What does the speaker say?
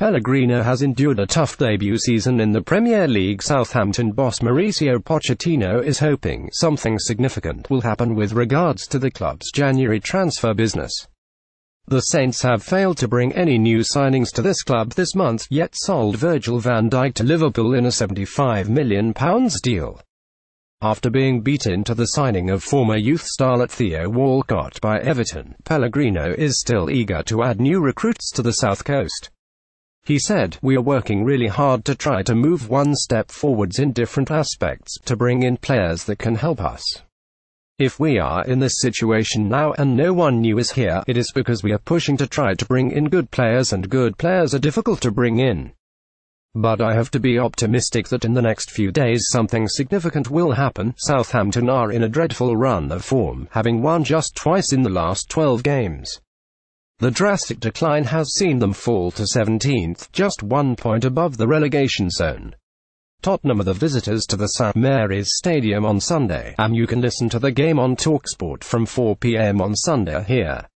Pellegrino has endured a tough debut season in the Premier League. Southampton boss Mauricio Pochettino is hoping something significant will happen with regards to the club's January transfer business. The Saints have failed to bring any new signings to this club this month, yet sold Virgil van Dijk to Liverpool in a £75 million deal. After being beaten to the signing of former youth starlet Theo Walcott by Everton, Pellegrino is still eager to add new recruits to the South Coast. He said, We are working really hard to try to move one step forwards in different aspects, to bring in players that can help us. If we are in this situation now and no one new is here, it is because we are pushing to try to bring in good players and good players are difficult to bring in. But I have to be optimistic that in the next few days something significant will happen. Southampton are in a dreadful run of form, having won just twice in the last 12 games. The drastic decline has seen them fall to 17th, just one point above the relegation zone. Tottenham are the visitors to the St Mary's Stadium on Sunday, and you can listen to the game on TalkSport from 4pm on Sunday here.